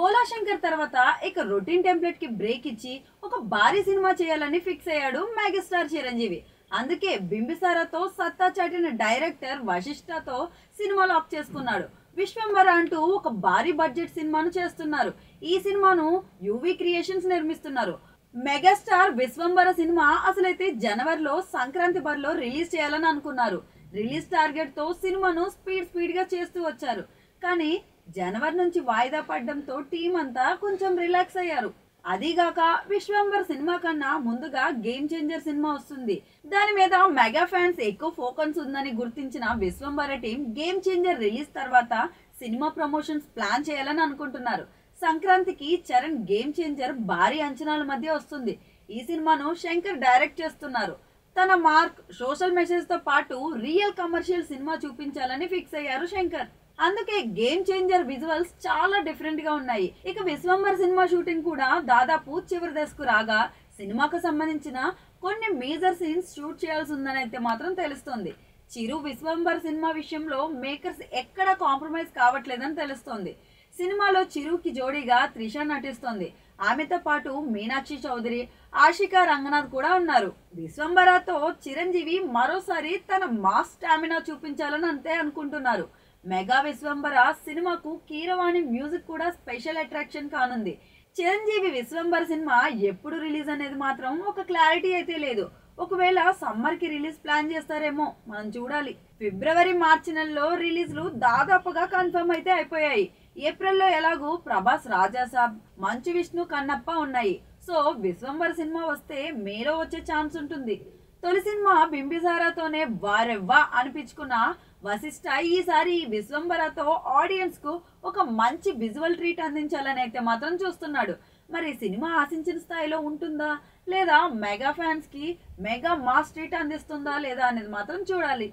భోలా శంకర్ తర్వాత ఇక routine టెంప్లెట్కి break ఇచ్చి ఒక భారీ సినిమా చేయాలని ఫిక్స్ అయ్యాడు మెగాస్టార్ చిరంజీవి. అందుకే బింబిసారాతో సత్తా చాటిన డైరెక్టర్ వశిష్ఠతో సినిమా లాక్ చేసుకున్నాడు. విశ్వంబర అంటూ ఒక భారీ బడ్జెట్ సినిమాను చేస్తున్నారు. ఈ సినిమాను యువి క్రియేషన్స్ నిర్మిస్తున్నారు. మెగాస్టార్ విశ్వంబర సినిమా అసలైతే జనవరిలో సంక్రాంతి బరిలో రిలీజ్ చేయాలని అనుకున్నారు. రిలీజ్ టార్గెట్తో సినిమాను స్పీడ్ స్పీడ్గా చేస్తూ వచ్చారు. కానీ జనవరి నుంచి వాయిదా పడడంతో టీం అంతా కొంచెం రిలాక్స్ అయ్యారు. అదీగాక విశ్వంబర్ సినిమా కన్నా ముందుగా గేమ్ చేంజర్ సినిమా వస్తుంది. దాని మీద మెగా ఫ్యాన్స్ ఎక్కువ ఫోకస్ ఉందని గుర్తించిన Vishwambhara team game changer release తర్వాత సినిమా ప్రమోషన్స్ ప్లాన్ చేయాలని అనుకుంటున్నారు. సంక్రాంతికి చరణ్ గేమ్ చేంజర్ భారీ అంచనాల మధ్య వస్తుంది. ఈ సినిమాను శంకర్ డైరెక్ట్ చేస్తున్నారు. తన మార్క్ సోషల్ మెసేజ్తో పాటు రియల్ కమర్షియల్ సినిమా చూపించాలని ఫిక్స్ అయ్యారు శంకర్. అందుకే గేమ్ చేంజర్ విజువల్స్ చాలా డిఫరెంట్గా ఉన్నాయి. ఇక విశ్వంబర్ సినిమా షూటింగ్ కూడా దాదాపు చివరి దశకు రాగా సినిమాకు సంబంధించిన కొన్ని మేజర్ సీన్స్ షూట్ చేయాల్సి ఉందని అయితే మాత్రం తెలుస్తోంది. చిరు విశ్వంబర్ సినిమా విషయంలో మేకర్స్ ఎక్కడా కాంప్రమైజ్ కావట్లేదని తెలుస్తోంది. సినిమాలో చిరుకి జోడీగా త్రిష నటిస్తోంది. ఆమెతో పాటు మీనాక్షి చౌదరి ఆషికా రంగనాథ్ కూడా ఉన్నారు. విశ్వంబరాతో చిరంజీవి మరోసారి తన మాస్ స్టామినా చూపించాలని అంతే అనుకుంటున్నారు. మెగా విశ్వంబర సినిమాకు కీరవాణి మ్యూజిక్ కూడా స్పెషల్ అట్రాక్షన్ కానుంది. చిరంజీవి విశ్వంబర సినిమా ఎప్పుడు రిలీజ్ అనేది మాత్రం ఒక క్లారిటీ అయితే లేదు. ఒకవేళ సమ్మర్కి రిలీజ్ ప్లాన్ చేస్తారేమో మనం చూడాలి. ఫిబ్రవరి మార్చి నెలలో రిలీజ్లు దాదాపుగా కన్ఫర్మ్ అయితే అయిపోయాయి. ఏప్రిల్లో ఎలాగూ ప్రభాస్ రాజాసాబ్ మంచు విష్ణు కన్నప్ప ఉన్నాయి. సో విశ్వంబర్ సినిమా వస్తే మేలో వచ్చే ఛాన్స్ ఉంటుంది. తొలి సినిమా బింబిసారాతోనే వారెవ్వా అనిపించుకున్న వశిష్ఠ ఈసారి ఈ విశ్వంబరతో ఆడియన్స్కు ఒక మంచి విజువల్ ట్రీట్ అందించాలని అయితే మాత్రం చూస్తున్నాడు. మరి సినిమా ఆశించిన స్థాయిలో ఉంటుందా? లేదా మెగా ఫ్యాన్స్కి మెగా మాస్ ట్రీట్ అందిస్తుందా లేదా అనేది మాత్రం చూడాలి.